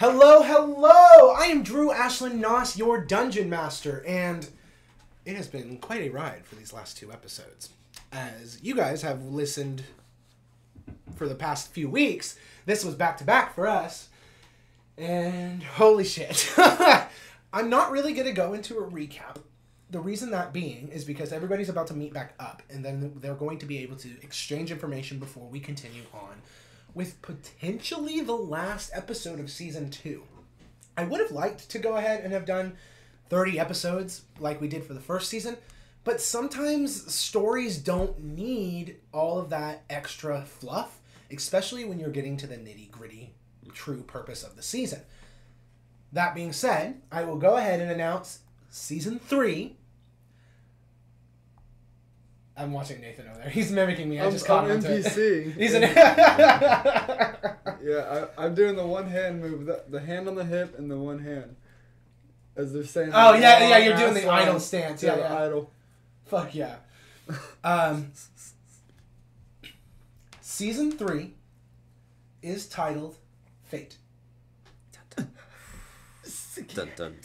Hello, hello! I am Drew Ashland Noss, your dungeon master, and it has been quite a ride for these last two episodes. As you guys have listened for the past few weeks, this was back to back for us, and holy shit. I'm not really going to go into a recap. The reason that being is because everybody's about to meet back up, and then they're going to be able to exchange information before we continue on with potentially the last episode of season two. I would have liked to go ahead and have done 30 episodes like we did for the first season, but sometimes stories don't need all of that extra fluff, especially when you're getting to the nitty gritty true purpose of the season. That being said, I will go ahead and announce season three. I'm watching Nathan over there. He's mimicking me. I I'm, just caught I'm him. into it. NPC. He's an. yeah, I, I'm doing the one hand move, the, the hand on the hip and the one hand, as they're saying. Oh, the yeah, long yeah, you're doing the line. idle stance. Yeah, the yeah. idle. Fuck yeah. Um, season three is titled Fate. Dun dun.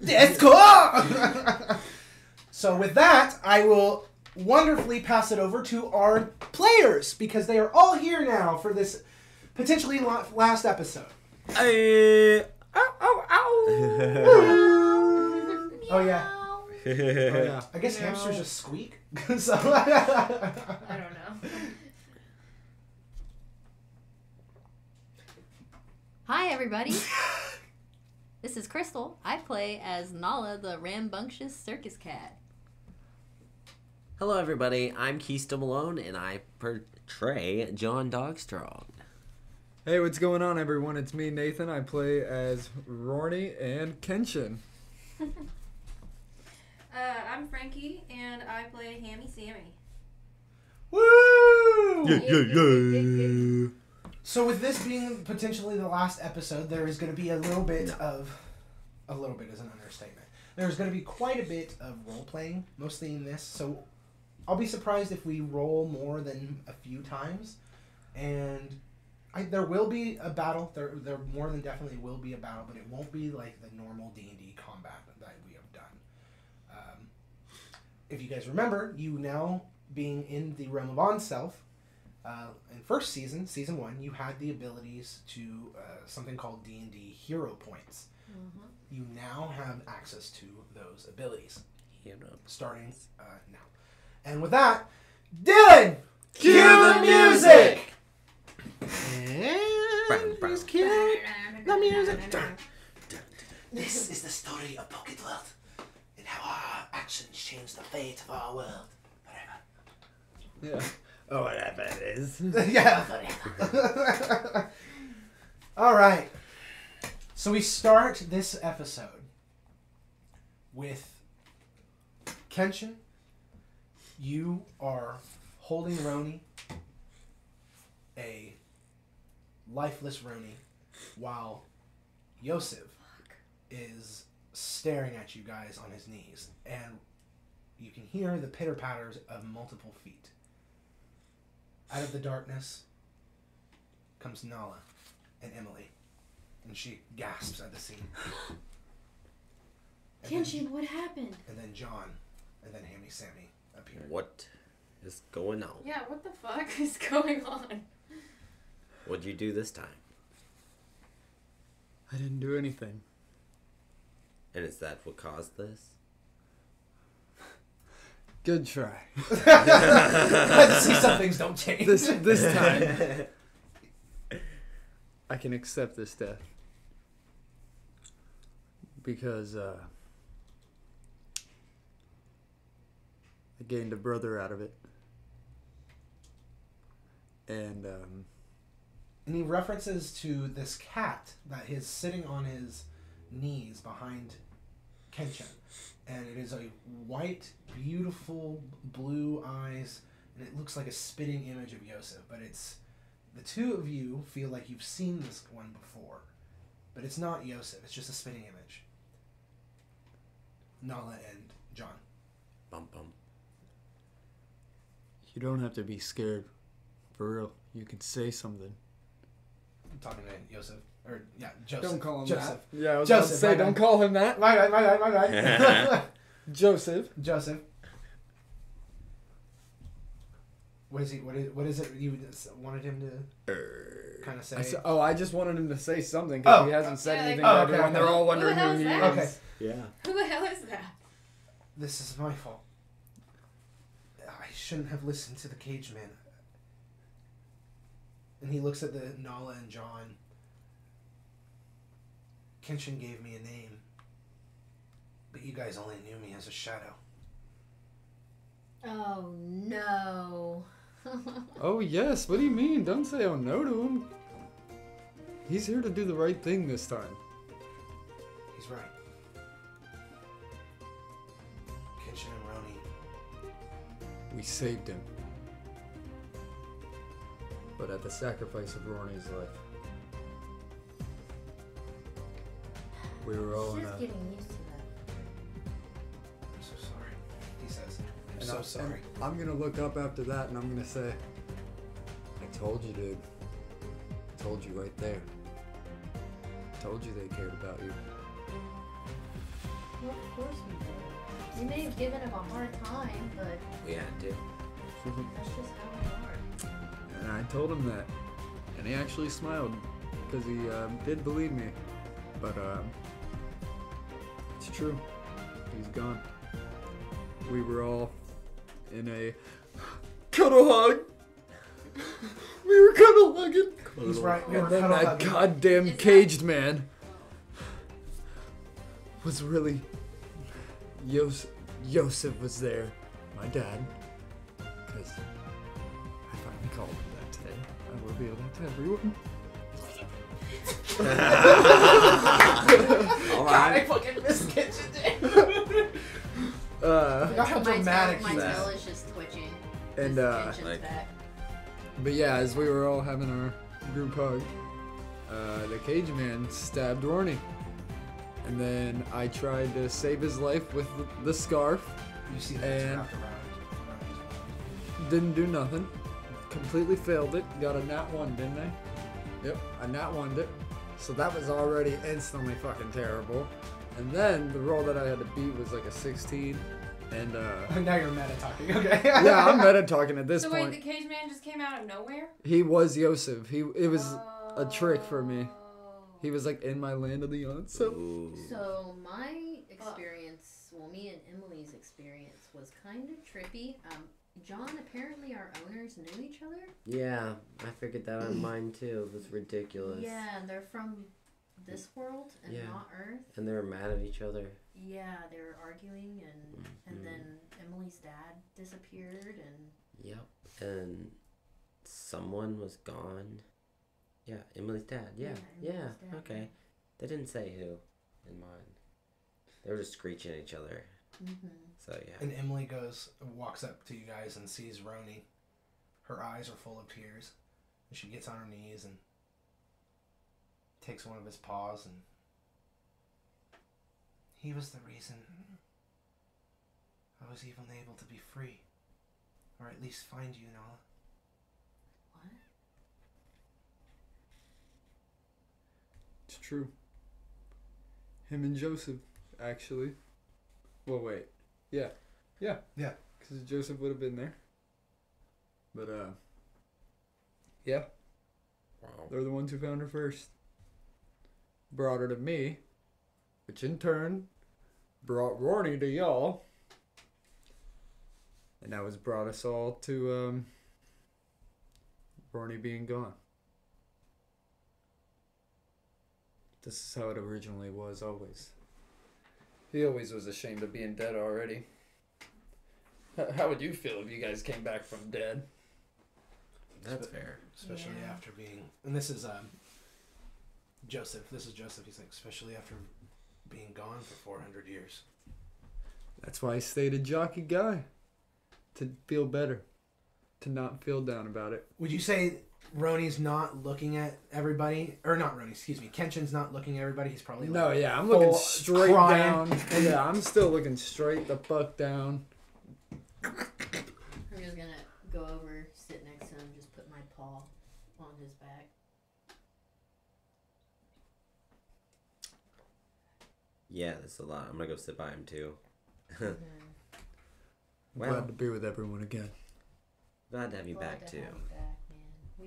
Let's go! so with that, I will wonderfully pass it over to our players because they are all here now for this potentially last episode. Ay, ow, ow, ow. Oh yeah, Oh, yeah. I guess Meow. hamsters just squeak. so I don't know. Hi, everybody. this is Crystal. I play as Nala, the rambunctious circus cat. Hello, everybody. I'm Keysto Malone, and I portray John Dogstrong. Hey, what's going on, everyone? It's me, Nathan. I play as Rorny and Kenshin. Uh, I'm Frankie, and I play Hammy Sammy. Woo! yeah. yeah, yeah. So with this being potentially the last episode, there is going to be a little bit No. of a little bit is an understatement. There's going to be quite a bit of role playing, mostly in this. So I'll be surprised if we roll more than a few times, and I, there will be a battle. There, there more than definitely will be a battle, but it won't be like the normal D and D combat that we have done. Um, if you guys remember, you now being in the realm of on self, uh, in first season, season one, you had the abilities to uh, something called D and D hero points. You now have access to those abilities starting uh, now. And with that, Dylan, cue the music. Brown, brown. Please cue the music. This is the story of Pocket World and how our actions change the fate of our world. Forever. Yeah. Oh, whatever it is. yeah. forever. All right. So we start this episode with Kenshin. You are holding Roni, a lifeless Roni, while Yosef is staring at you guys on his knees, and you can hear the pitter patters of multiple feet. Out of the darkness comes Nala and Emily, and she gasps at the scene. And then, Kenshin, what happened? and then John, and then Hammy Sammy appear. What is going on? Yeah, what the fuck is going on? What'd you do this time? I didn't do anything. And is that what caused this? Good try. Let's see some things don't change. This this time, I can accept this death because uh, I gained a brother out of it, and um, And he references to this cat that is sitting on his knees behind Kenshin. And it is a white, beautiful blue eyes, and it looks like a spitting image of Yosef. But it's the two of you feel like you've seen this one before, but it's not Yosef. It's just a spitting image. Nala and John. Bum bum. You don't have to be scared. For real, you can say something. I'm talking to Joseph. Or, yeah, Joseph. Don't call him Joseph. that. Yeah, I was about to Joseph, say, don't bad. call him that. My bad, my bad, my bad. Joseph. Joseph. What is he? What is? What is it? You wanted him to kind of say. I said, oh, I just wanted him to say something because Oh. he hasn't said Yeah, like- anything Oh, to okay, everyone. okay. They're all wondering the who he is. Okay. Yeah. Who the hell is that? This is my fault. I shouldn't have listened to the cage man. And he looks at the Nala and John. Kenshin gave me a name. But you guys only knew me as a shadow. Oh no. Oh yes. What do you mean? Don't say oh no to him. He's here to do the right thing this time. We saved him. But at the sacrifice of Rorny's life. We were all in Just a. getting used to that. I'm so sorry. He says. I'm and so I- sorry. I'm gonna look up after that and I'm gonna say, I told you, dude. I told you right there. I told you they cared about you. Well, of course we did. We may have given him a hard time, but We had to. that's just how we are. And I told him that. And he actually smiled because he um, did believe me. But um, it's true. He's gone. We were all in a cuddle hug. We were cuddle hugging. He's right. We And then that hugging. goddamn caged man was really. Yos- Yosef was there, my dad. Because I finally called him that today. I revealed that to everyone. All God, I right. fucking missed Kenshin. Uh, Forgot how my tail, dramatic my he that. tail was. is just twitching. and Just uh, tension's Like- back. but yeah, as we were all having our group hug, uh, the cage man stabbed Orny. And then I tried to save his life with the, the scarf. You see that And- wrapped around Roni's Didn't do nothing. Completely failed it. Got a nat one, didn't I? Yep, I nat one it. So that was already instantly fucking terrible. And then the roll that I had to beat was like a 16. And uh now you're meta talking. Okay. yeah, I'm meta talking at this point. so point. wait, the cage man just came out of nowhere? He was Yosef. He it was a trick for me. He was like in my land of the unsub. Ooh. So my experience, well, me and Emily's experience was kind of trippy. Um, John, apparently our owners knew each other. Yeah, I figured that on mine too. It was ridiculous. Yeah, and they're from this world and Yeah. not Earth. And they were mad at each other. Yeah, they were arguing, and and Mhm. then Emily's dad disappeared, and Yep. And someone was gone. Yeah, Emily's dad. Yeah. Yeah, Yeah. Dad, okay. They didn't say who in mine. They were just screeching at each other. mm-hmm. So yeah. And Emily goes, walks up to you guys and sees Roni. Her eyes are full of tears. And she gets on her knees and takes one of his paws and. He was the reason I was even able to be free. Or at least find you, Nala. what? It's true. Him and Joseph, actually. Well, wait. Yeah. Yeah. Yeah. Because Joseph would have been there. But, uh. Yeah. Wow. They're the ones who found her first. Brought her to me, which in turn brought Rorny to y'all. And that was brought us all to um Rorny being gone. This is how it originally was always. He always was ashamed of being dead already. How would you feel if you guys came back from dead? That's fair. Especially Yeah. after being. And this is um, Joseph. This is Joseph. He's like, especially after being gone for 400 years. That's why I stayed a jockey guy. To feel better. To not feel down about it. Would you say Roni's not looking at everybody, or not Roni, excuse me. Kenshin's not looking at everybody. He's probably like, no, yeah, I'm looking straight crying. down. yeah, I'm still looking straight the fuck down. I'm just gonna go over, sit next to him, just put my paw on his back. Yeah, that's a lot. I'm gonna go sit by him too. Glad to be with everyone again. Glad to have you Glad back to too. have you back.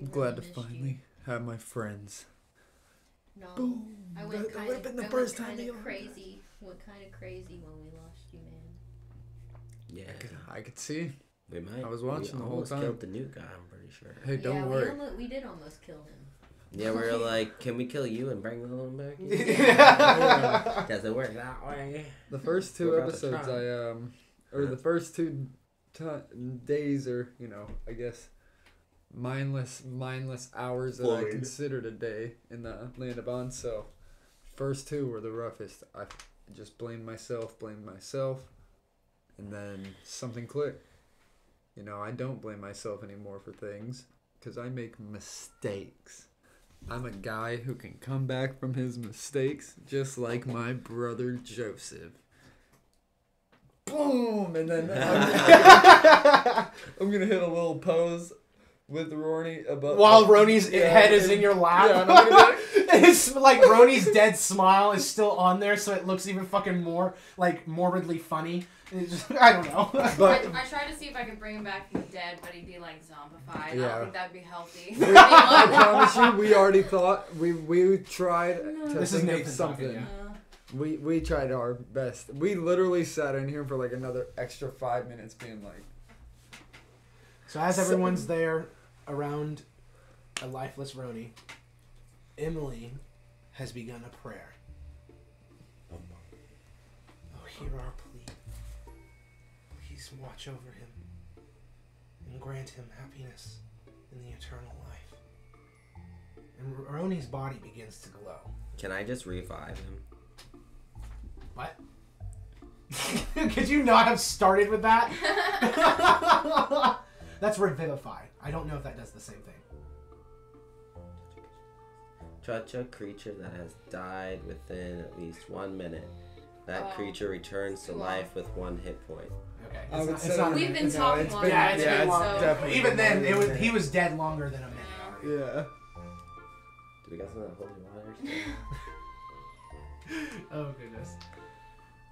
I'm really glad to missed finally have my friends. No, Boom. I went That- that kind would've of been the I first went time they crazy. Went kind of crazy when we lost you, man. Yeah, I could, I could see. we might. I was watching we the whole almost time. Killed the new guy. I'm pretty sure. Hey, don't yeah, worry. We, almost, we did almost kill him. Yeah, we were like, can we kill you and bring the little back? Yeah. Does it work that way? The first two We're about to episodes. I um, or the first two ti days, or you know, I guess, mindless, mindless hours that I considered a day in the land of On. So, first two were the roughest. I just blamed myself, blamed myself, and then something clicked. You know, I don't blame myself anymore for things because I make mistakes. I'm a guy who can come back from his mistakes just like my brother Joseph. Boom! And then I'm, I'm gonna hit a little pose with Rorny above. While Roni's Yeah, head is and- in your lap. Yeah, and it's like Roni's dead smile is still on there, so it looks even fucking more like morbidly funny. Just, I don't know. But I, I tried to see if I could bring him back from the dead, but he'd be like zombified. Yeah. I don't think that'd be healthy. I promise you, we already thought we we tried to This is think of something. talking, yeah. Uh, We we tried our best. We literally sat in here for like another extra five minutes, being like, So as everyone's there around a lifeless Roni, Emily has begun a prayer. Oh, hear our plea. Please watch over him and grant him happiness in the eternal life. And Roni's body begins to glow. Can I just revive him? What? Could you not have started with that? That's revivify. I don't know if that does the same thing. Touch a creature that has died within at least one minute. That Oh, creature returns to too long. life with one hit point. Okay. I It's would not, say- it's not a We've minute. been No, talking it's long been- Yeah, it's enough, been long. so- definitely Even been then, longer it was than he that. was dead longer than a minute. Yeah. already. yeah. Do we got some of that holy water? still? Oh goodness.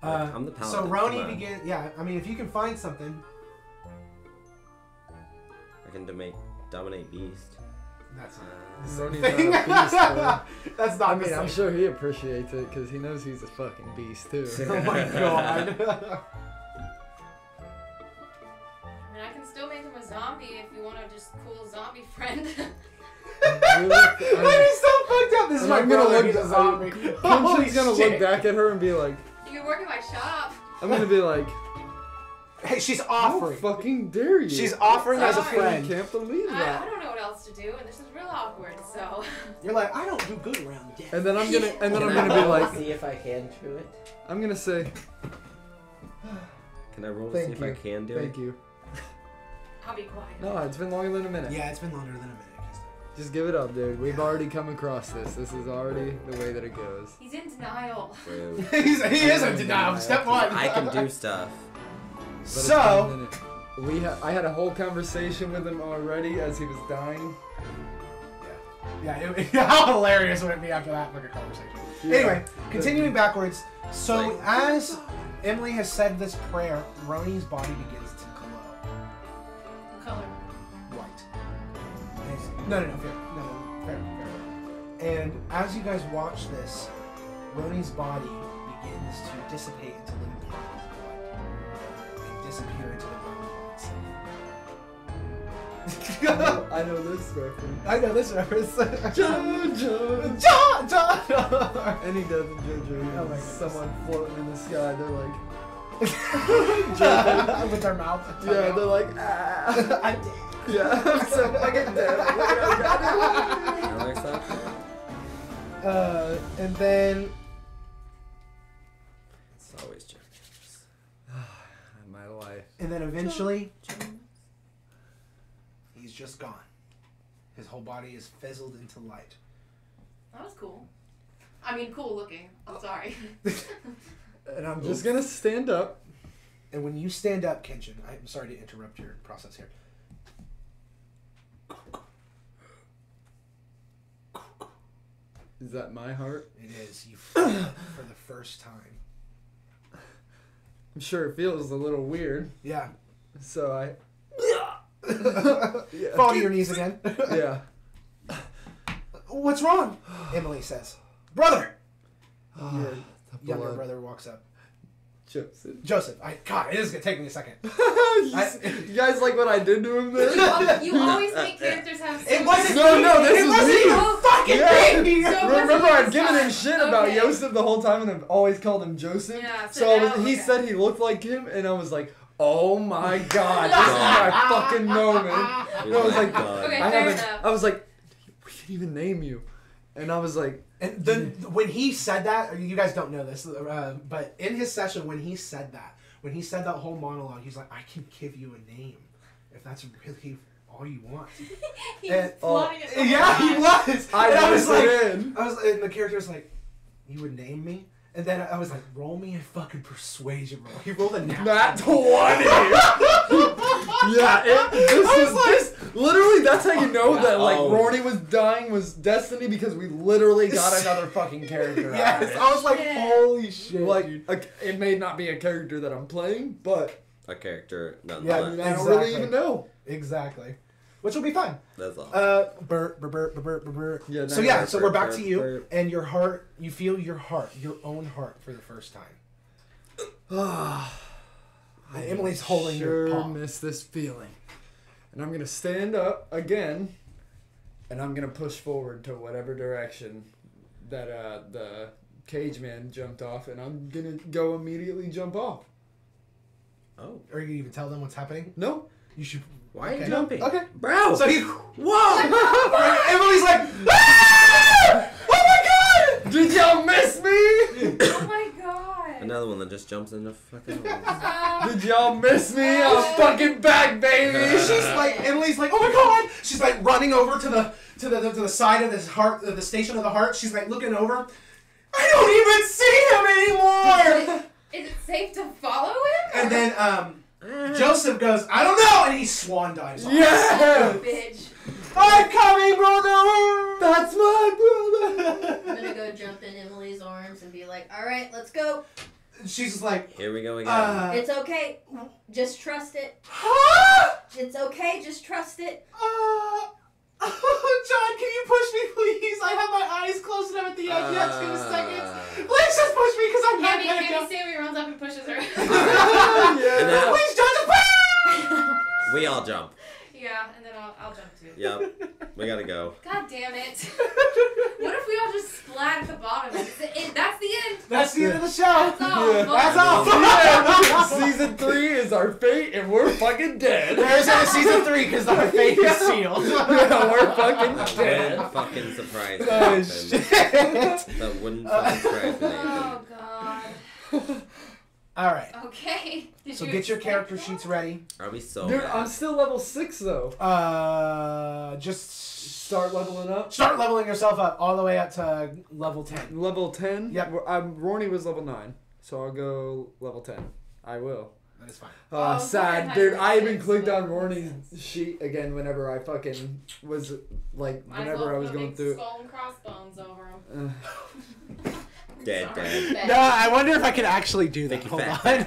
Like, Uh, I'm the so paladin, come Roni on. begin. Yeah, I mean, if you can find something, I can dominate, dominate beast. that's not. Roni's the not a beast, that's not. I the mean, I'm sure he appreciates it because he knows he's a fucking beast too. Oh my god. I mean, I can still make him a zombie if you want to just cool zombie friend. Really? That is so fucked up. This is my I'm gonna look. He's a zombie. Holy Holy gonna shit. look back at her and be like, you can work in my shop. I'm gonna be like, Hey, she's how offering. fucking dare you? She's offering as a friend. I can't believe I, I don't know what else to do, and this is real awkward. So You're like, I don't do good around death. And then I'm gonna, and then Can I'm I gonna be like, see if I can do it. I'm gonna say, Can I roll to Thank see if you. I can do thank it? Thank you. I'll be quiet. No, it's been longer than a minute. Yeah, it's been longer than a minute. Just give it up, dude. We've already come across this. This is already the way that it goes. He's in denial. He's, he is in denial. Step one. I can do stuff. But it's been a So, we ha- I had a whole conversation with him already as he was dying. yeah, it, how hilarious would it be after that fucking conversation? Yeah. Anyway, continuing backwards. So Like- as Emily has said this prayer, Roni's body begins to glow What color? white. And- no, no, no, fair, no, no, fair, fair. And as you guys watch this, Roni's body begins to dissipate into little disappear into the ground. I know this reference. I know this reference. Jojo. John, John. And he does in JoJo. Oh my He's goodness. someone floating in the sky. They're like, With their mouth. yeah, they're like, ah. I'm dead. Yeah, I'm so fucking dead. Look at how he You like that? Uh, and then and then eventually he's just gone. His whole body is fizzled into light. That was cool. I mean, cool looking. I'm sorry. And I'm just gonna stand up. And when you stand up, Kenshin, I'm sorry to interrupt your process here. Is that my heart? It is you for the first time I'm sure it feels a little weird. Yeah. So I. Yeah. Fall to your knees again. Yeah. What's wrong? Emily says. Brother. Your Ah, the younger blood. brother walks up. Joseph. Joseph. I God, it is gonna take me a second. you, s- you guys like what I did to him You, there? al- you always make characters have. It wasn't. No, no, this it was wasn't me. Even fucking Yeah. me. So- Remember, I'd given him shit son. about Okay. Joseph the whole time, and I've always called him Joseph. Yeah, so So I was, he okay. said he looked like him, and I was like, "Oh my god, this is my fucking moment." And I was like, Okay, I fair haven't. enough. I was like, "We didn't even name you," and I was like, And then when he said that, you guys don't know this, uh, but in his session when he said that, when he said that whole monologue, he's like, "I can give you a name, if that's really all you want." He's And- plotting it oh, yeah, he was. "I and I was like, in." I was, and the character's like, "You would name me." And then I was like, roll me a fucking persuasion roll. He rolled a nat. Not twenty. yeah, it, this I was is like- this. Literally, that's how you know that like Oh. Rorty was dying was destiny because we literally got another fucking character. Yes, of. I was like, Shit. holy shit. like dude. a, it may not be a character that I'm playing, but A character, I, nonetheless. mean, I don't really even know. Exactly. Which will be fun. That's all. Uh, burr, burr, burr, burr, burr, burr. Yeah, So yeah, burr, so we're back burr, to you, burr. and your heart. You feel your heart, your own heart, for the first time. And Emily's holding sure your paw. miss this feeling, and I'm gonna stand up again, and I'm gonna push forward to whatever direction that uh, the cage man jumped off, and I'm gonna go immediately jump off. oh, Or you gonna even tell them what's happening. No, You should. Why are Okay. you jumping? Okay. Bro! So he. Whoa! Emily's like, ah! oh my god! did y'all miss me? Oh my god. Another one that just jumps in the fucking. Um, Did y'all miss me? I'm fucking back, baby. She's like, Emily's like, oh my god! She's like running over to the to the to the side of this heart, uh, the station of the heart. She's like looking over. I don't even see him anymore. is it safe to follow him? and then um, Joseph goes, I don't know, and he swan dives. off. Yeah, Bitch. I'm coming, brother. that's my brother. I'm gonna go jump in Emily's arms and be like, all right, let's go. She's just like, Here we go again. uh, It's okay. Just trust it. huh? It's okay. Just trust it. Uh, Oh, John, can you push me, please? I have my eyes closed and I'm at the edge. You have two seconds. Uh. Please just push me because I'm not Cammy, gonna Cammy jump. Sammy runs up and pushes her. And then- Please, John, just we all jump. yeah, and then I'll, I'll jump too. Yep. We gotta go. God damn it. What if we all just splat at the bottom? It's the end. That's the end. That's the end of the show. That's all. Yeah. That's all. Yeah, season three is our fate, and we're fucking dead. There's a season three because our fate is sealed. yeah, we're fucking Wouldn't dead. fucking surprise. Oh Nathan. shit! That wouldn't fucking surprise me. Oh god. All right. Okay. Did So you get your character that? sheets ready. Are we so Dude. I'm still level six though. Uh, just Start leveling up. start leveling yourself up all the way up to level ten. Level ten. Yep. We're- I'm Rorny was level nine, so I'll go level ten. I will. That is fine. Uh, Oh, sad, okay, dude. I even clicked on Makes Rorny's sheet again whenever I fucking was like whenever well I was going through. Skull and crossbones over him. Dead, dead. No, I wonder if I can actually do that. Hold fat on.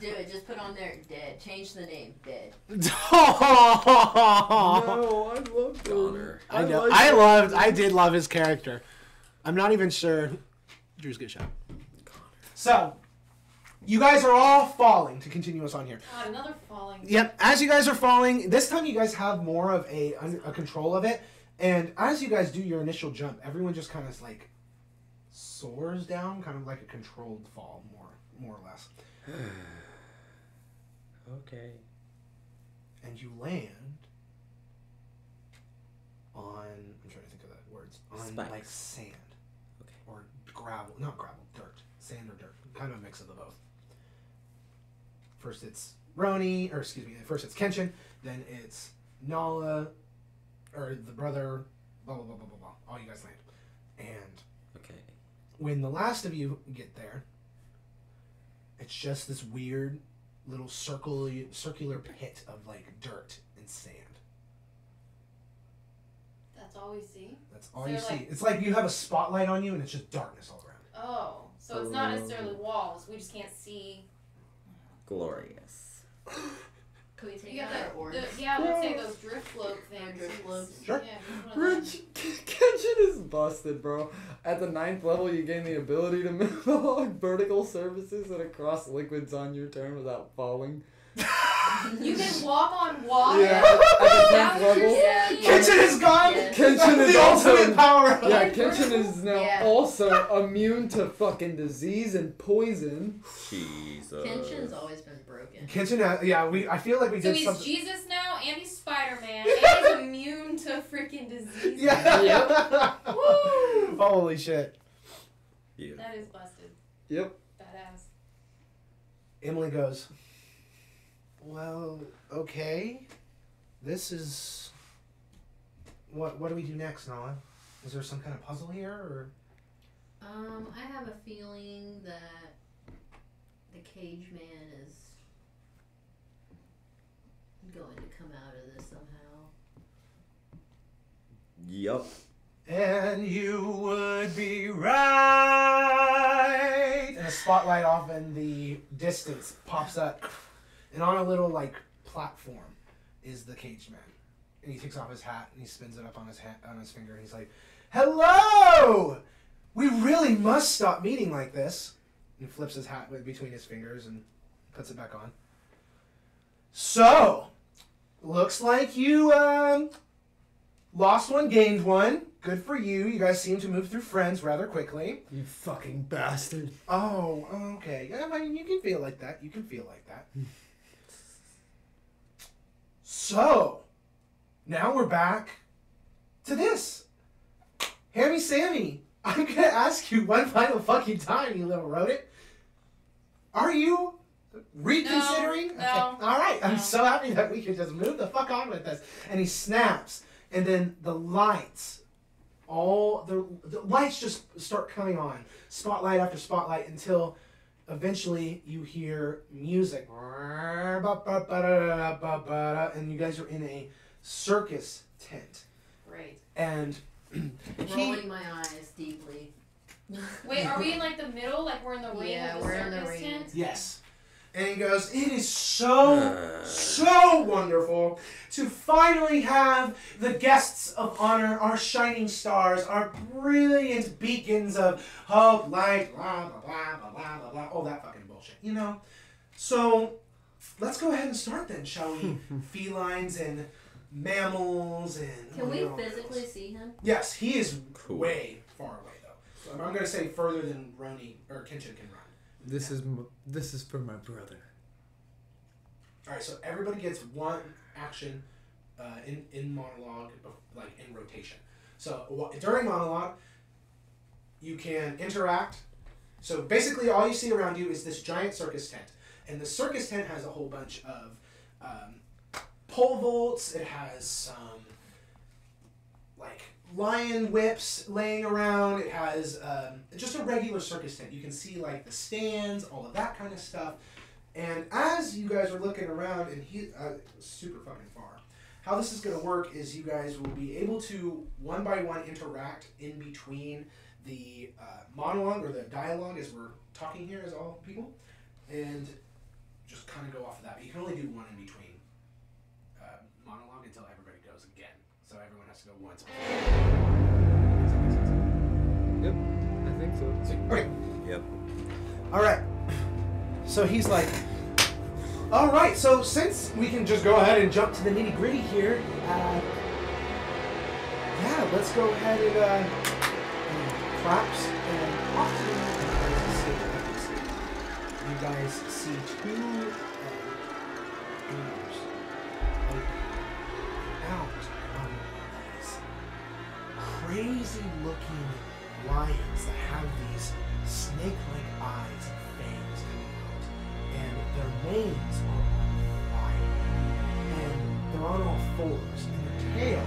Do it. Just put on there dead. Change the name dead. Oh. no, I love Goner. I know. like I loved. I did love his character. I'm not even sure. Drew's good shot. So, you guys are all falling. To continue us on here. God, another falling. Yep. As you guys are falling, this time you guys have more of a a control of it, and as you guys do your initial jump, everyone just kind of like soars down, kind of like a controlled fall, more more or less, Okay. and you land on. I'm trying to think of the words on Spikes. like sand Okay. or gravel, not gravel, dirt, sand or dirt, kind of a mix of the both. First it's Roni, or excuse me, first it's Kenshin, then it's Nala, or the brother, blah blah blah blah blah blah. All you guys land, and. When the last of you get there, it's just this weird little circle circular pit of like dirt and sand. That's all we see. That's all So you see. like- It's like you have a spotlight on you and it's just darkness all around. Oh, so it's not necessarily walls. We just can't see. glorious. Can we take You got our the, the yeah, let's say those drift float things. drift floats? Sure. Yeah, just one. Rich, Kenshin is busted, bro. At the ninth level, you gain the ability to move along vertical surfaces and across liquids on your turn without falling. You can walk on water. Yeah, at the That tenth was level. Yeah, Kenshin yeah. Kenshin is gone. Yes. Kenshin That's is the also ultimate power. Yeah, Kenshin is now Yeah. also immune to fucking disease and poison. Jesus. Kenshin's always been broken. Kenshin, uh, yeah, we. I feel like we So did he's something. Jesus now, and he's Spider Man, and he's immune to freaking disease. Yeah. Woo! Holy shit. Yeah. That is busted. Yep. Badass. Emily goes, Well, okay. This is. What What do we do next, Nala? Is there some kind of puzzle here, or Um, I have a feeling that the cage man is going to come out of this somehow. Yup. And you would be right. And a spotlight off in the distance pops up, and on a little like platform is the cage man. And he takes off his hat and he spins it up on his hat on his finger, and he's like, "Hello! We really must stop meeting like this." And he flips his hat between his fingers and puts it back on. So, looks like you um lost one, gained one. Good for you. You guys seem to move through friends rather quickly. You fucking bastard. Oh, okay. Yeah, I mean, you can feel like that. You can feel like that. so, now we're back to this. Hammy Sammy, I'm gonna ask you one final fucking time, you little rodent. Are you reconsidering? No, no, All right. I'm so happy that we can just move the fuck on with this. And he snaps, and then the lights all the, the lights just start coming on spotlight after spotlight until eventually you hear music and you guys are in a circus tent right and he Rolling my eyes deeply. Wait, are we in like the middle? Like we're in the ring Yeah, of the we're in the circus ring. tent? yes and he goes it is so uh. so wonderful to finally have the guests of honor, our shining stars, our brilliant beacons of hope, light, blah, blah, blah, blah, blah, blah, blah, all that fucking bullshit, you know? So, let's go ahead and start then, shall we? Felines and mammals and. Can we physically mammals. see him? Yes, he is Cool. way far away, though. So I'm going to say further than Roni or Kenshin can run. This is this is for my brother. All right, so everybody gets one action uh, in in monologue, like in rotation. So wh- during monologue, you can interact. So basically, all you see around you is this giant circus tent, and the circus tent has a whole bunch of um, pole vaults. It has some like lion whips laying around. It has um, just a regular circus tent. You can see like the stands, all of that kind of stuff. And as you guys are looking around, and he uh, super fucking far, how this is going to work is you guys will be able to one by one interact in between the uh, monologue or the dialogue as we're talking here as all people, and just kind of go off of that. But you can only do one in between uh, monologue until everybody goes again. So everyone has to go once. Does that make sense? Yep, I think so. So, okay. Yep. All right. So he's like, all right. So since we can just go ahead and jump to the nitty gritty here, uh, yeah, let's go ahead and, uh, and claps and off to the. You guys see two uh, crazy looking lions that have these snake-like eyes and fangs coming out, and their manes are on fire, and they're on all fours, and their tail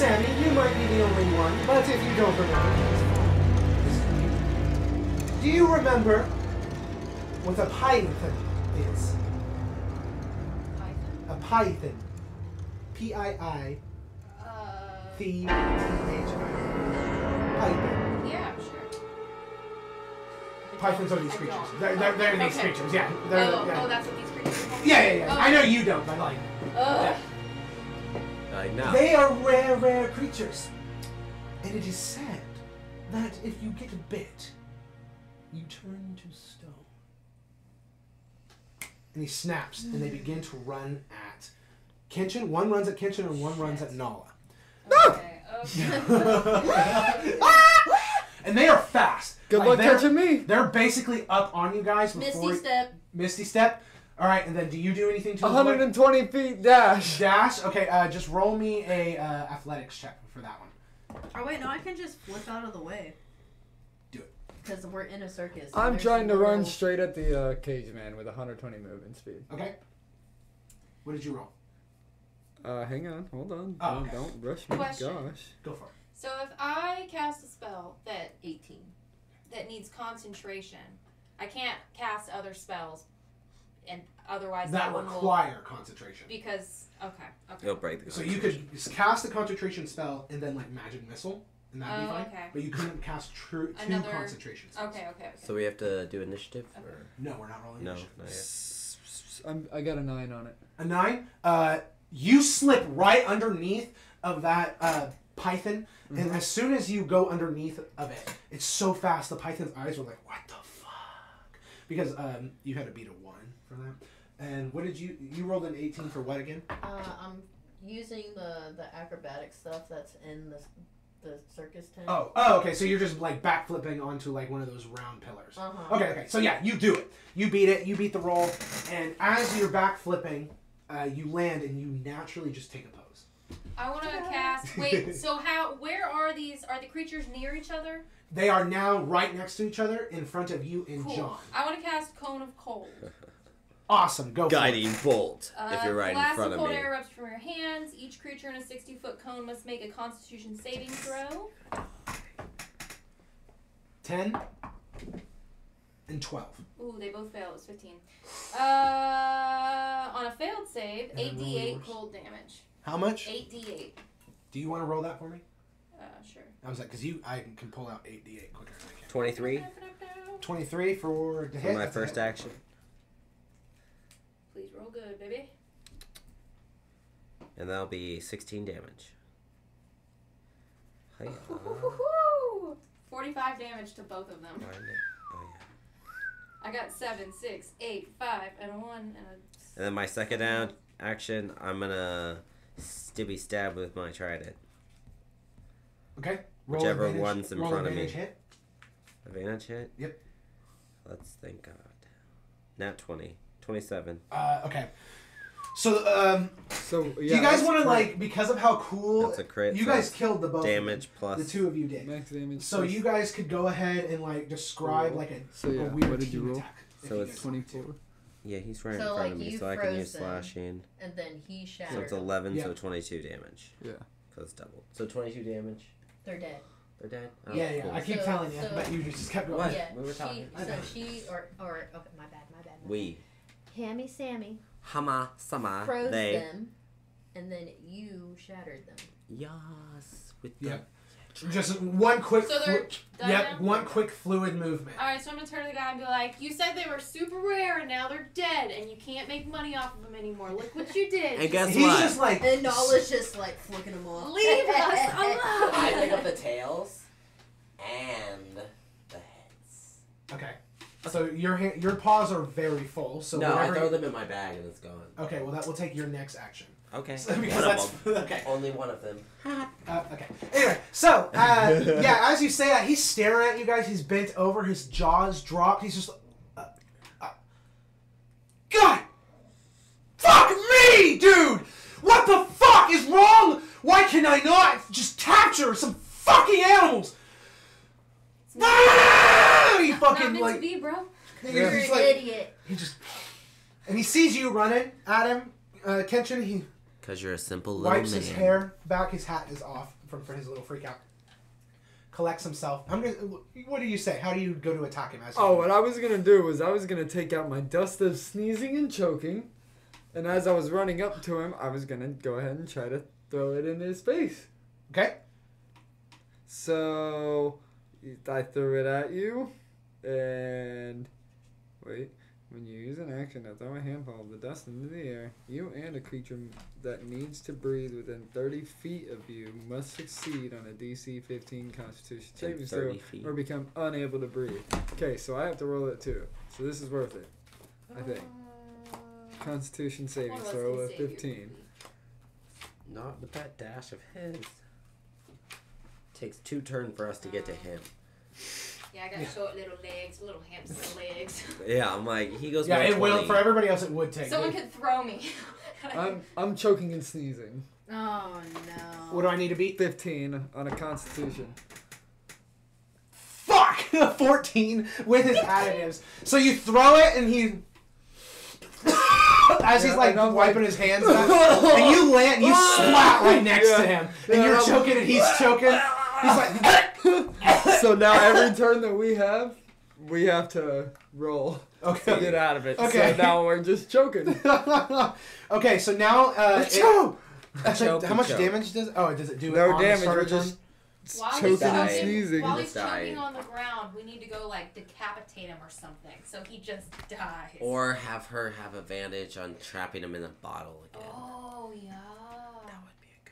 you might be the only one, but if you don't remember. Do you remember what a python is? Python? A python. P I I Uh. T H I. Python. Yeah, sure. Pythons are these creatures. They're, they're, they're these creatures, yeah. They're, Oh, yeah. oh, that's what these creatures are yeah, yeah, yeah. Oh. I know you don't, but like. Ugh. Like, no. They are rare, rare creatures. And it is said that if you get bit, you turn to stone. And he snaps, and they begin to run at Kenshin. One runs at Kenshin, and one runs at Nala. Okay, ah! okay. Ah! and they are fast. Good Like, luck they're- catching me. They're basically up on you guys before Misty step. Misty step. All right, and then do you do anything to avoid- 120 feet dash. dash? Okay, uh, just roll me a uh, athletics check for that one. Oh wait, no, I can just flip out of the way. Do it. Because we're in a circus. I'm trying to run little- straight at the uh, cage man with 120 movement speed. Okay. What did you roll? Uh, hang on, hold on. Oh, don't, okay. don't rush me. Question. Gosh. Go for it. So if I cast a spell that 18. that needs concentration, I can't cast other spells, and otherwise That that, one will require concentration. because okay okay. You'll break the So you could cast a concentration spell and then like magic missile, and that'd be Oh, fine. okay. But you couldn't cast true two Another- concentration spells. Okay, okay, okay. So we have to do initiative? Okay. Or? No, we're not rolling No, initiative. not yet. I'm, I got a nine on it. A nine. Uh, you slip right underneath of that uh, python, and as soon as you go underneath of it, it's so fast. The python's eyes were like, "What the fuck?" Because um, you had to beat a one for that. And what did you? You rolled an eighteen for what again? Uh, I'm using the the acrobatic stuff that's in the the circus tent. Oh, oh, okay. So you're just like backflipping onto like one of those round pillars. Uh-huh. Okay, okay. So yeah, you do it. You beat it. You beat the roll, and as you're backflipping, uh, you land and you naturally just take a pose. I want to cast. Wait, so how? Where are these? Are the creatures near each other? They are now right next to each other in front of you and Cool. John. I want to cast Cone of Cold. Awesome. Go for Guiding bolt, Uh, if you're right in front of of cold me. air erupts from your hands. Each creature in a 60 foot cone must make a Constitution saving throw. Ten and twelve. Ooh, they both fail. It was 15. Uh, on a failed save, And then roll 8d8 yours. cold damage. How much? 8d8. Do you want to roll that for me? Uh, sure. I was like, because you, I can pull out eight d8 quicker than I can. 23 Twenty-three for the for hit. my that's a first hit. action. Please roll good, baby. And that'll be 16 damage. Hiya. Woo-hoo-hoo! 45 damage to both of them. Oh, yeah. I got 7, 6, 8, 5, and a 1, and a. And then my second down action, I'm gonna stibby stab with my trident. Okay. Whichever advantage- one's in roll front of me. advantage Hit. Advantage hit? Yep. Let's thank God. Nat 20. 27. Uh, okay. So, um, So yeah. you guys want to like because of how cool That's a crit. you so guys killed the both damage plus. The two of you did. max damage? So plus- you guys could go ahead and like describe Roll. like a, So yeah, a weird what did you team roll? attack. So it's guys 24. Yeah, he's right in So, front like, of me, so I can use slashing. And then he shattered. So it's 11, Yeah. so 22 damage. Yeah. Because it's double. So 22 damage. They're dead. They're dead? Oh, Yeah, yeah. cool. I keep So- telling you, so- but you just kept going. What? Yeah. We were she, talking. I so she or or okay, my bad, my bad. My We. bad. Hammy Sammy Hama Sama. froze They. them, and then you shattered them. Yes. With the. Yep. Just one quick. So they're flu- yep, one quick fluid movement. Alright, so I'm gonna turn to the guy and be like, You said they were super rare and now they're dead and you can't make money off of them anymore. Look what you did. And guess He's what? just like And Nala's just like flicking them off. Leave us alone. I pick up the tails and the heads. okay. So your ha- your paws are very full. So no, I whatever. throw them in my bag and it's gone. Okay, well that will take your next action. Okay. So, because one that's of them. okay. Only one of them. Uh, okay. Anyway, so uh, yeah, as you say that, he's staring at you guys. He's bent over. His jaws dropped. He's just. Uh, uh, God, fuck me, dude. What the fuck is wrong? Why can I not just capture some fucking animals? He Not fucking meant like to be, bro. he's You're just an like idiot. he just and he sees you running at him. Uh, Kenshin, he Because you're a simple little wipes man. his hair back. His hat is off from for his little freak out. collects himself. I'm gonna. What do you say? How do you go to attack him? As Oh, what I was gonna do was I was gonna take out my dust of sneezing and choking, and as I was running up to him, I was gonna go ahead and try to throw it in his face. okay. So I threw it at you, and wait. When you use an action to throw a handful of the dust into the air, you and a creature that needs to breathe within 30 feet of you must succeed on a DC 15 Constitution saving throw or become unable to breathe. Okay, so I have to roll it too. So this is worth it. I think. Constitution saving One throw of 15. Not with that dash of his. Takes two turns for us to get to him. Yeah, I got short little legs, little hamster legs. Yeah, I'm like, he goes. Yeah, it will for everybody else. It would take. Someone could throw me. I'm I'm choking and sneezing. Oh no. What do I need to beat? 15 on a Constitution. Fuck! 14 with his additives. So you throw it and he. As he's like and I'm wiping like- his hands down, and you land, you splat right next to him, and Yeah, you're I'm- choking and he's choking. He's like, so now every turn that we have, we have to roll to okay, get out of it. Okay. So now we're just choking. okay. So now, uh, it- Achoo! actually, Choke how much choke. damage does? Oh, does it do it No on the damage. start We're of just While choking he's and sneezing. While he's Just choking dying. on the ground, we need to go like decapitate him or something, so he just dies. Or have her have advantage on trapping him in a bottle again. Oh yeah. That would be a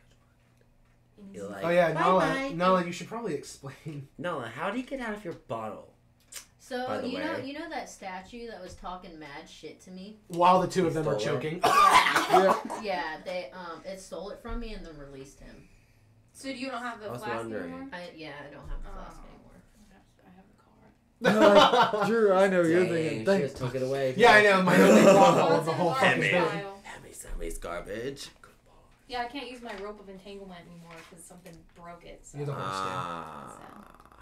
good one. You're like, Oh yeah, Nala. Bye-bye. Nala, you should probably explain. Noah, how do you get out of your bottle? So By the you know you know that statue that was talking mad shit to me? While the two of them are choking. Yeah. yeah, they um it stole it from me and then released him. So you don't have the I flask wondering. anymore? I yeah, I don't have the flask Oh. anymore. I have the card. No, Drew, I know you're Dang, thinking. she just took it away. Yeah, I know. My only bottle Oh, of the whole the fucking Hammy. thing. pile. Sammy's garbage. Good boy. Yeah, I can't use my rope of entanglement anymore because something broke it. So. You're the- Ah.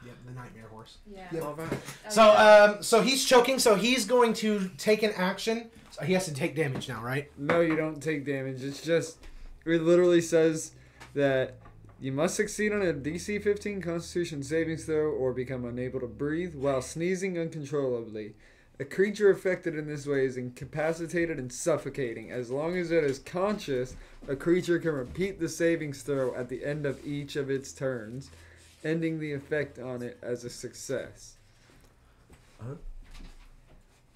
Yep, the nightmare horse. yeah. Yep. All right. Oh, So, yeah. um, so he's choking. So he's going to take an action. So he has to take damage now, right? No, you don't take damage. It's just, it literally says that you must succeed on a DC 15 Constitution savings throw or become unable to breathe while sneezing uncontrollably. A creature affected in this way is incapacitated and suffocating. As long as it is conscious, a creature can repeat the savings throw at the end of each of its turns, ending the effect on it as a success. Huh?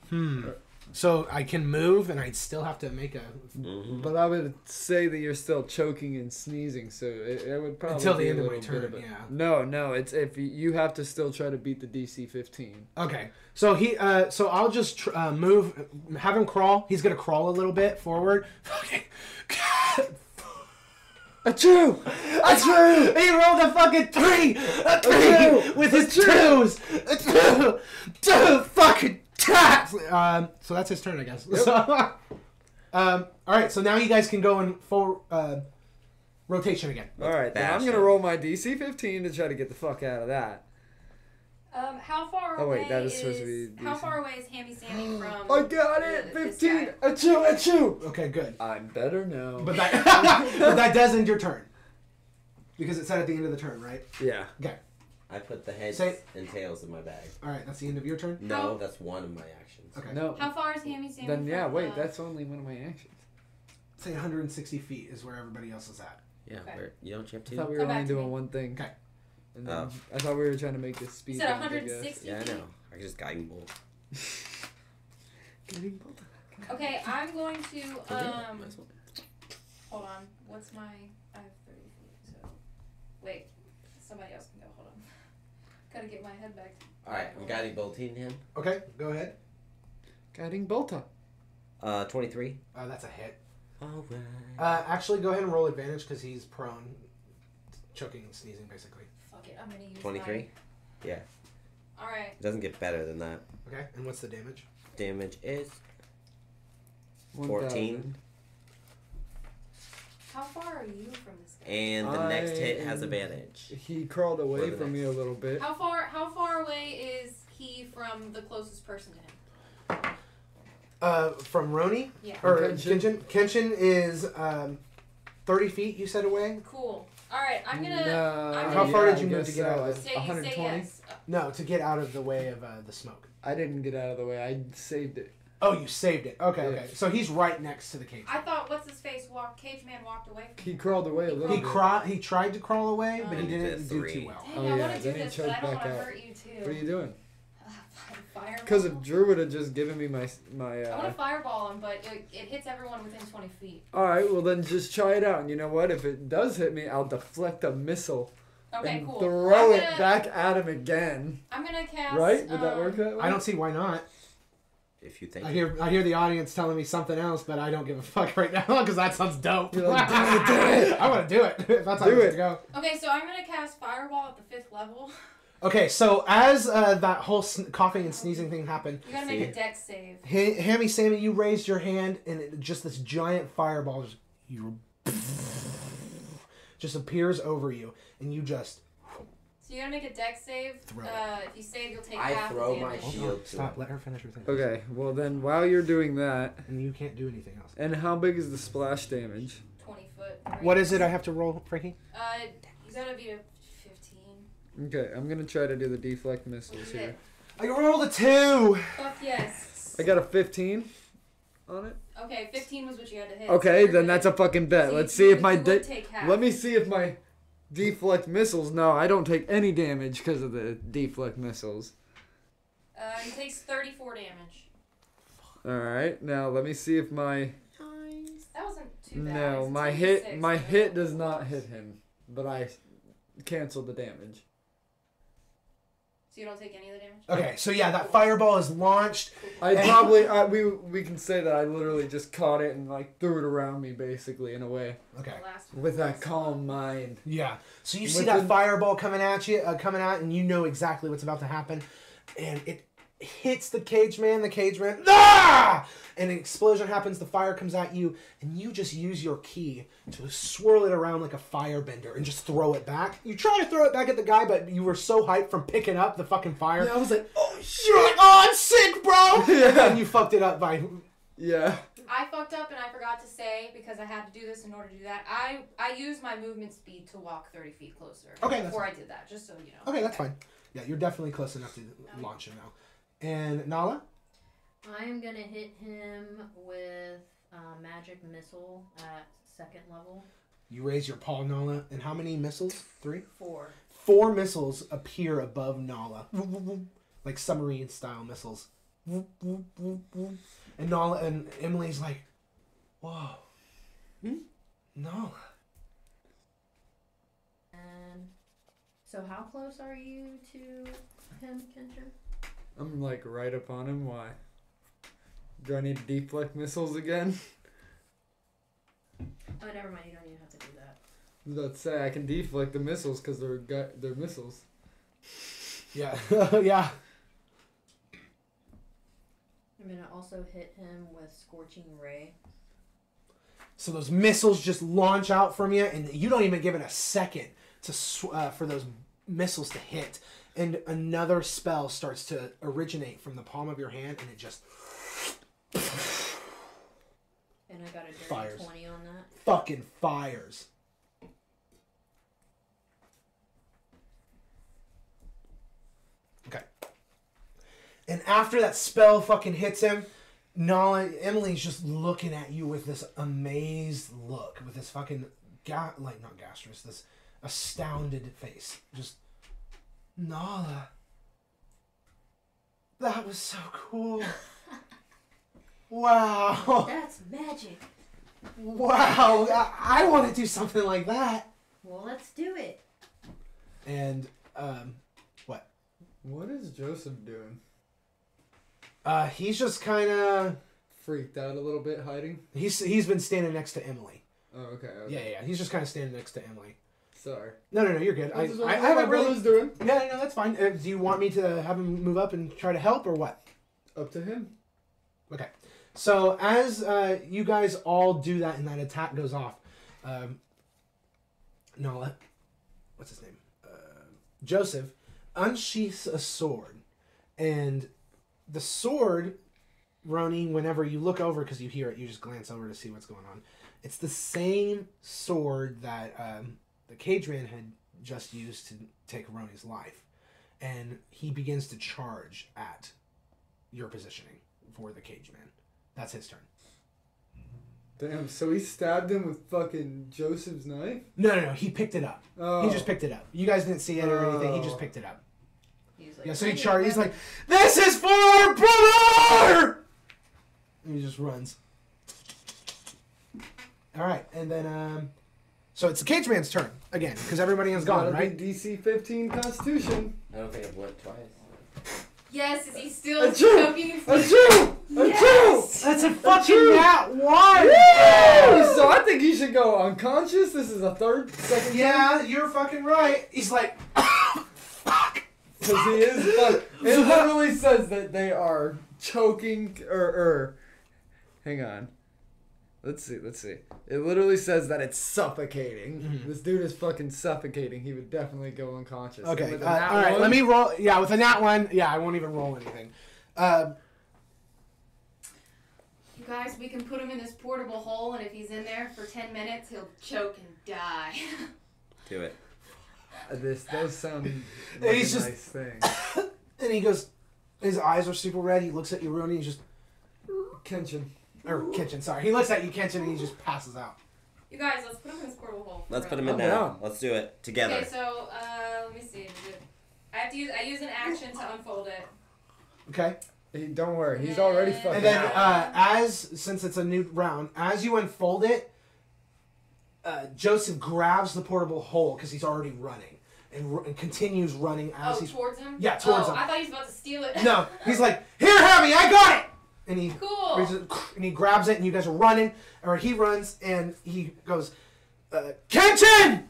Hmm. So I can move, and I'd still have to make a Mhm. But I would say that you're still choking and sneezing, so it, it would probably Until the be a end of my little bit turn, yeah. No, no, it's if you, you have to still try to beat the DC 15. Okay. So he, uh, so I'll just tr- uh, move, have him crawl. He's gonna crawl a little bit forward. A Okay. A Achoo! He rolled a fucking three, a three Achoo! with his twos, a two, two fucking taps. Um, so that's his turn, I guess. So, um, all right. So now you guys can go in full uh, rotation again. All right, then I'm gonna roll my DC 15 to try to get the fuck out of that. Um, how far Oh, away wait, that is supposed to is, be how decent. far away is Hammy Sammy from? I got it! the- this 15! guy? Achoo! Achoo! Okay, good. I'm better now. But that, but that does end your turn because it said at the end of the turn, right? yeah. Okay. I put the heads Say- and tails in my bag. All right. That's the end of your turn. No, How- that's one of my actions. Okay. No. How far is Hammy Sammy? Then yeah, wait, the- that's only one of my actions. Say 160 feet is where everybody else is at. Yeah, Okay. where, you don't you have I two? thought we were Come back only to doing me. one thing. Okay. And then Oh. I thought we were trying to make this speed. said round, I guess. 160 Yeah, I know. I just guiding bolt. Getting both. Okay, I'm going to um. Might as well. Hold on. What's my? I have 30 feet. So, wait. Somebody else can go. Hold on. Gotta get my head back. All right, I'm guiding bolting him. Okay. Go ahead. Guiding Bolta. Uh, 23. Uh, that's a hit. All right. Uh, actually, go ahead and roll advantage because he's prone, choking and sneezing, basically. Fuck it. I'm gonna use 23. My... All right. It doesn't get better than that. Okay. And what's the damage? Damage is 1,000. 14. How far are you from this guy? And the next hit has I- advantage. He crawled away Or the from me a little bit. How far? How far away is he from the closest person to him? Uh, from Roni Yeah. or Kenshin. Kenshin. Kenshin is um, 30 feet. You said away. Cool. All right, I'm gonna. No, I'm How gonna- far yeah, did you move to get out of so. this? Say, say 120. yes. Uh, No, to get out of the way of uh, the smoke. I didn't get out of the way. I saved it. Oh, you saved it. Okay, Yeah. okay. So he's right next to the cage. I thought what's his face walked. Cage man walked away. From He crawled away a He little He bit. cra- He tried to crawl away, but he Um, didn't do three. too well. Dang, Oh, I yeah, want to do then he this, but I choked don't back want to out. hurt you too. What are you doing? Fireball. Because if Drew would have just given me my my. I want Uh... to fireball him, but it, it hits everyone within 20 feet. All right, well then just try it out. And you know what? If it does hit me, I'll deflect a missile Okay, and cool. throw I'm it back at him again. I'm gonna cast. Right? Would that um, work that way? I don't see why not. If you think. I hear I hear the audience telling me something else, but I don't give a fuck right now because that sounds dope. You're like, do it, do it. I want to do it. If that's how Do it's it. gonna go. Okay, so I'm gonna cast fireball at the fifth level. Okay, so as uh, that whole sn- coughing and sneezing thing happened, You gotta make a dex save. Ha- Hammy Sammy, you raised your hand, and it, just this giant fireball just you just appears over you, and you just So you gotta make a dex save. Throw it. Uh, if you save, you'll take I half throw the my damage. Hold on, Shield to stop. Let her finish her thing. Okay, well then while you're doing that, And you can't do anything else. and how big is the splash damage? 20 foot. What is it? I have to roll, Frankie. Uh, you gotta be a 15. Okay, I'm gonna try to do the deflect missiles here. I rolled a two. Fuck yes. I got a 15 on it. Okay, 15 was what you had to hit. Okay, so you're then that's a good. fucking bet. So Let's see if you my would de- take half. let me see if my deflect missiles. No, I don't take any damage because of the deflect missiles. Uh, he takes 34 damage. All right, now let me see if my That wasn't too bad. no It's my 2d6, hit my but- hit does not hit him, but I canceled the damage. So you don't take any of the damage? Okay, so yeah, that fireball is launched. I And- probably I, we we can say that I literally just caught it and like threw it around me basically in a way Okay. Last with that calm mind. Yeah. So you see that the- fireball coming at you, uh, coming out, and you know exactly what's about to happen, and it hits the cage man. The cage man, ah! And an explosion happens. The fire comes at you, and you just use your key to swirl it around like a firebender and just throw it back. You try to throw it back at the guy, but you were so hyped from picking up the fucking fire. I was like, oh You're like, oh, I'm sick, bro. Yeah. And you fucked it up by. yeah. I fucked up and I forgot to say because I had to do this in order to do that. I I used my movement speed to walk 30 feet closer. Okay, Before I did that, just so you know. Okay, that's fine. Yeah, you're definitely close enough to launch him now. And Nala. I am gonna hit him with uh, magic missile at second level. You raise your paw, Nala, and how many missiles? Three? Four. Four missiles appear above Nala. Like submarine style missiles. And Nala and Emily's like, Whoa. Hmm? Nala. And so, how close are you to him, Kenshin? I'm like right up on him. Why? Do I need deflect missiles again? Oh, never mind. You don't even have to do that. Let's say I can deflect the missiles because they're gu- they're missiles. Yeah. yeah. I'm gonna also hit him with scorching ray. So those missiles just launch out from you, and you don't even give it a second to sw- uh, for those missiles to hit. And another spell starts to originate from the palm of your hand, and it just And I got a dirty Fires. twenty on that. fucking fires. Okay. And after that spell fucking hits him, Nala, Emily's just looking at you with this amazed look, with this fucking, ga- like, not gastrous, this astounded face. Just, Nala. That was so cool. Wow. That's magic. Wow, I, I want to do something like that. Well, let's do it. And um, what? What is Joseph doing? uh, he's just kind of Freaked out a little bit, hiding. he's he's been standing next to Emily. Oh, okay. okay. Yeah, yeah, yeah. He's just kind of standing next to Emily. Sorry. No, no, no, you're good. I, This is what I my haven't really. brother's doing. No, no, no, that's fine. Uh, do you want me to have him move up and try to help, or what? Up to him. Okay. So as uh, you guys all do that and that attack goes off, um, Nala, what's his name? Uh, Joseph unsheaths a sword, and the sword, Roni, whenever you look over because you hear it, you just glance over to see what's going on. It's the same sword that um, the cage man had just used to take Roni's life, and he begins to charge at your positioning for the cage man. That's his turn. Damn, so he stabbed him with fucking Joseph's knife? No, no, no. He picked it up. Oh. He just picked it up. You guys didn't see it or anything. He just Oh. picked it up. He's like, Yeah, so he "I charged. He's like, "This is for our brother!" And he just runs. All right, and then um, so it's the cage man's turn again because everybody has gone, right? be DC 15 Constitution. I don't think I've went twice. Yes, is he still Achoo! choking and Achoo! Yes! That's a fucking fucking nat one. Woo! So I think he should go unconscious. This is a third, second Yeah, you're fucking right. He's like, fuck. Because he is fuck. It literally says that they are choking or or hang on. Let's see, let's see. It literally says that it's suffocating. Mhm. This dude is fucking suffocating. He would definitely go unconscious. Okay, uh, a nat all right. one- Let me roll. Yeah, with a nat one. Yeah, I won't even roll anything. Uh, You guys, we can put him in this portable hole, and if he's in there for 10 minutes, he'll choke and die. Do it. Uh, This does sound like he's a just- nice thing. and he goes, his eyes are super red. He looks at you, Rooney. He's just, Kenshin. Or Kitchen. Sorry, he looks at you, Kitchen, and he just passes out. you guys, let's put him in this portable hole. Let's put him in I'm now. down. Let's do it together. Okay, so, uh, let me see. I have to use, I use an action to unfold it. Okay. He, don't worry, he's already And fucking And then, out. uh, as since it's a new round, as you unfold it, uh, Joseph grabs the portable hole because he's already running and, r- and continues running as Oh, he's. towards him? Yeah, towards oh, him. I thought he was about to steal it. No, he's like, "Here, Hammy, I got it!" And he Cool. raises and he grabs it, and you guys are running, or he runs, and he goes, uh, "Kenshin!"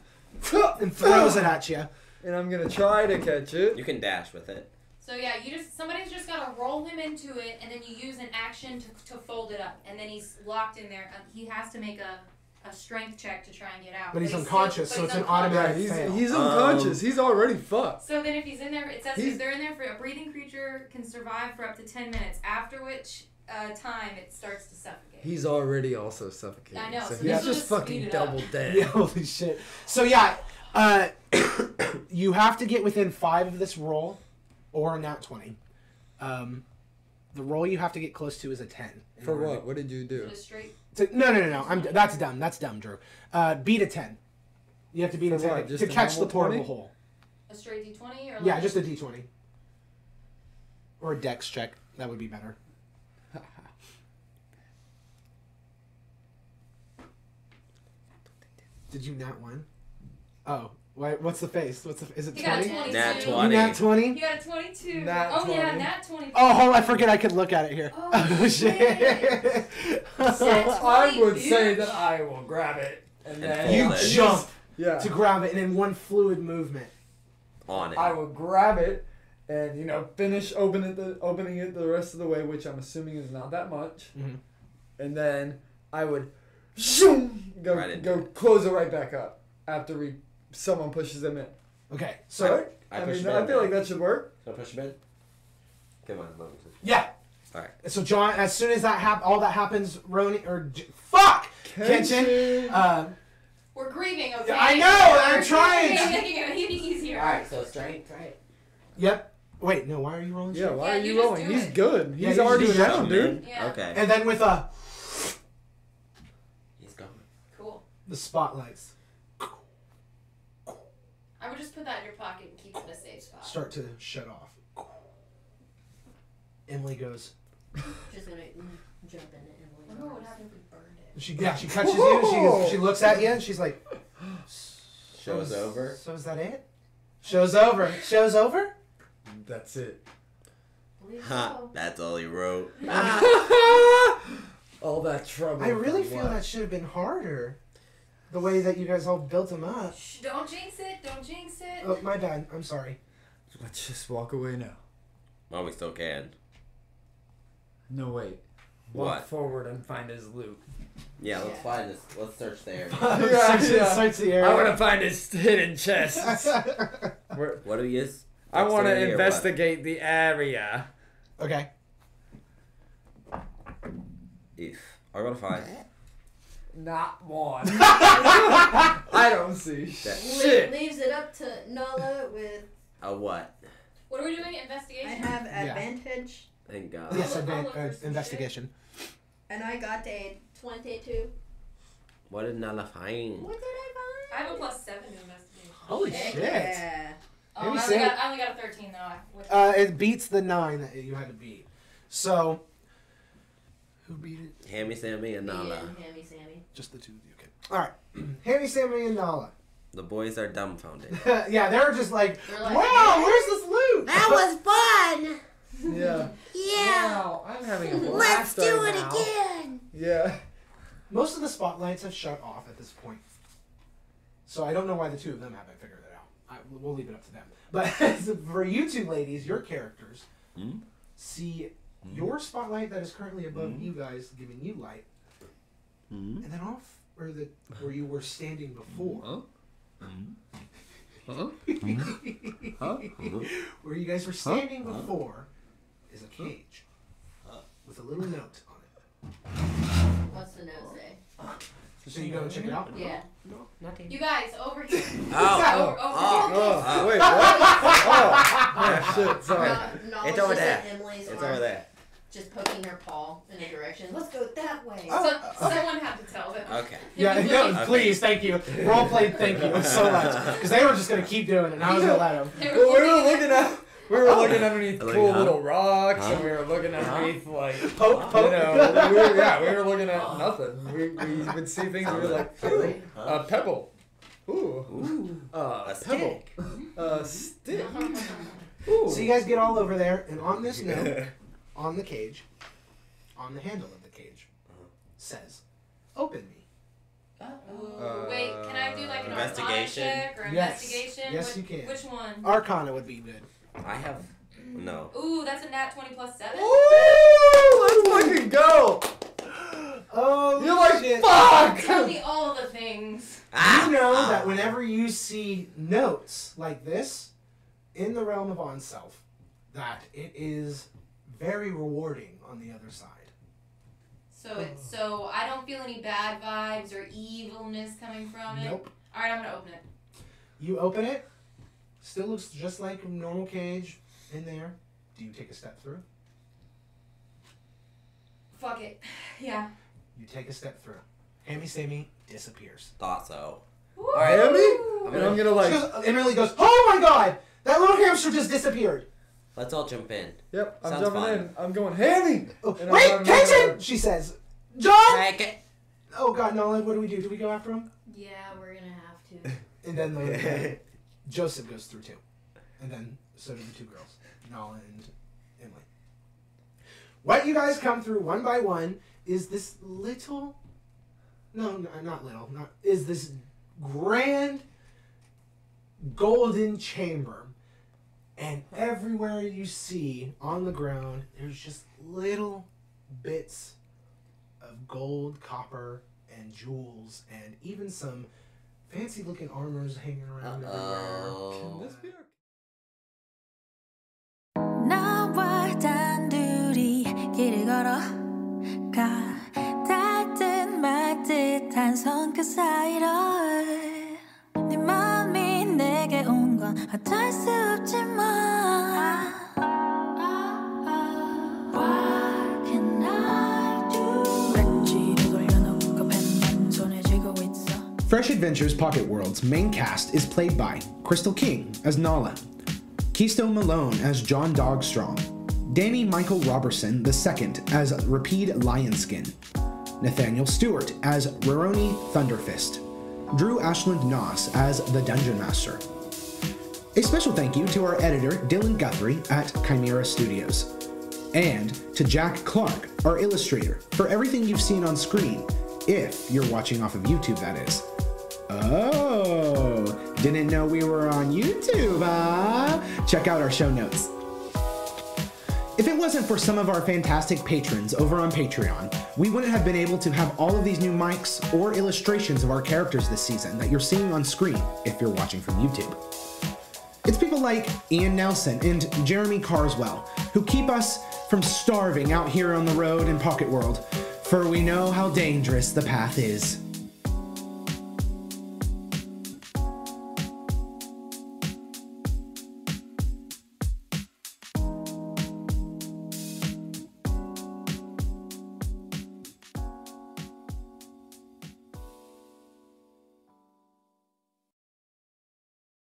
and throws it at you. and I'm gonna try to catch it. You can dash with it. So yeah, you just somebody's just gotta roll him into it, and then you use an action to, to fold it up, and then he's locked in there. Uh, he has to make a, a strength check to try and get out. But he's still- unconscious, but so it's an automatic- Yeah, he's fail. he's Um, unconscious. he's already fucked. So then, if he's in there, it says He's- if they're in there for a breathing creature can survive for up to ten minutes, after which uh, time it starts to suffocate. He's already also suffocating. I know, So so he's this will just just fucking it up. double dead. Yeah, holy shit. So yeah, uh, you have to get within five of this roll, or a nat twenty. Um, the roll you have to get close to is a ten. For what? What did you do? Just straight. To- no, no, no, no. I'm that's dumb. That's dumb, Drew. Uh, beat a ten. You have to beat a For ten what? Just to a catch the normal portable 20? hole. A straight d twenty or Yeah, just a d twenty. Or a dex check. That would be better. Did you not win? Oh, why, what's the face? What's the? Is it He got a twenty? 22. Nat 20. nat twenty? He got a twenty-two. Nat oh yeah, 20. nat twenty. Oh, hold on, I forget I could look at it here. Oh, shit. That's I would Twenty, say that I will grab it and And then you it. jump Yeah. to grab it, and in one fluid movement. On it. I will grab it and you know finish open it the opening it the rest of the way, which I'm assuming is not that much, Mhm. and then I would zoom go Right into go close it right back up after we someone pushes them in. Okay, so Right? I I, push mean, them I in. feel like that should work. So push him in. Come on, let me push. yeah. Alright. So John, as soon as that hap- all that happens, Roni or J- fuck, Kenshin. Uh, We're grieving, okay? I know, I'm We're trying grieving, to- making it even easier. Alright, so strength, right? yep. Wait, no. Why are you rolling? yeah, shit? why Yeah, are you you rolling? He's it. good. Yeah, He's you already down, dude. Yeah. Okay. And then with a He's gone. Cool. the spotlights I would just put that in your pocket and keep it in a safe spot. start to shut off. Emily goes. Just gonna mm, jump into I Emily's wonder what would arms. if we burned it. She yeah. She touches you. She she looks at you. and She's like. Show's "So is- over. So is that it? Show's over. Show's over. That's it. Ha! so. That's all he wrote. All that trouble. I really feel what? that should have been harder. The way that you guys all built him up. Shh, don't jinx it. Don't jinx it. Oh, my bad. I'm sorry. Let's just walk away now. Well, we still can. No wait. Walk What? forward and find his loot. Yeah, let's Yeah. find this. Let's search there. Yeah, search, yeah. search the area. I want to find his hidden chests. Where- What do we use? I want to Dexterity or what? investigate the area. okay. If I got a five. Not one. I don't see Le- shit. leaves it up to Nala with. A what? What are we doing? Investigation. I have advantage, Thank God. Yes, I'll advan- uh, investigation. and I got a twenty-two. What did Nala find? What did I find? I find? have a plus seven to investigation. Holy Heck shit! Yeah. Oh, I only, got, I only got a thirteen though. Uh, it beats the nine that you had to beat. So, who beat it? Hammy, Sammy, and Nala. and Hammy Sammy. Just the two of you. Okay. All right. Hammy, Sammy, and Nala. The boys are dumbfounded. yeah, they're just like, They're like, wow, where's this loot? That was fun. Yeah. Yeah. Wow, I'm having a blast right now. again. Yeah. Most of the spotlights have shut off at this point. So I don't know why the two of them haven't figured it out. I, we'll leave it up to them. But for you two ladies, your characters Hmm? See your spotlight that is currently above Hmm? you guys, giving you light, Hmm? and then off where the where you were standing before, Huh? Huh? Huh? where you guys were standing Huh? before, is a cage with a little note on it. What's the note say? So you go and check it out. Yeah. No, nothing. You guys over here. Oh, over, over oh, here. Oh, oh, oh, oh wait, what? Oh, oh, shit, sorry. No, Nala's It's over there. It's arm, over there. Just poking her paw in a direction. Let's go that way. Oh. So, someone had to tell them. Okay. Yeah, It no, Okay. please, thank you. Role played, thank you so much. Because they were just gonna keep doing it, and I was gonna let them. Well, we were looking looking at we were looking underneath Like, cool huh? little rocks, Huh? and we were looking underneath like Poke, you know, we were, yeah, we were looking at nothing. We, we would see things. We were like, ooh, a pebble. Ooh, Ooh, uh, a pebble. stick. A stick. Ooh. So you guys get all over there, and on this note, on the cage, on the handle of the cage, says, "Open me." Ooh, wait, can I do like an Investigation? Arcana check or Yes. investigation? Yes, Which- you can. Which one? Arcana would be good. I have no. Ooh, that's a nat 20 plus 7. Ooh, let's fucking go. Oh, You're like, shit. fuck. Tell me all the things. Ah! You know that whenever you see notes like this in the realm of on self, that it is very rewarding on the other side. So it's so I don't feel any bad vibes or evilness coming from it. Nope. All right, I'm gonna open it. You open it, still looks just like a normal cage in there. Do you take a step through? Fuck it. Yeah. You take a step through. Hammy Sammy disappears. Thought so. Woo! right, Emmy? And I'm gonna She like, goes, Emily goes, "Oh my god, that little hamster just disappeared." Let's all jump in. yep, I'm Sounds jumping fun. in. I'm going hammy. Oh, And wait, I'm- catch I'm- him! She says, "John." Take it. Oh god, Nolan, what do we do? Do we go after him? Yeah, we're gonna have to. And then the, Joseph goes through too, and then so do the two girls, Nala and Emily. What you guys come through one by one is this little, no, no uh, not little, not is this grand golden chamber, and everywhere you see on the ground, there's just little bits of gold, copper, and jewels, and even some fancy looking armors hanging around everywhere. Uh-oh. Can this be our 나와 단둘이 길을 걸어가 닿든 말듯한 손끝 사이로 네 맘이 내게 온 건 어쩔 수 없지만 Fresh Adventures Pocket World's main cast is played by Crystal King as Nala, Keysto Malone as John Dogstrong, Danny Michael Robertson II as Rapide Lionskin, Nathaniel Stewart as Roroni Thunderfist, Drew Ashland Noss as the Dungeon Master. A special thank you to our editor Dylan Guthrie at Chimera Studios, and to Jack Clark, our illustrator, for everything you've seen on screen, if you're watching off of YouTube, that is. Oh, didn't know we were on YouTube, huh? Check out our show notes. If it wasn't for some of our fantastic patrons over on Patreon, we wouldn't have been able to have all of these new mics or illustrations of our characters this season that you're seeing on screen if you're watching from YouTube. It's people like Ian Nelson and Jeremy Carswell who keep us from starving out here on the road in Pocket World, for we know how dangerous the path is.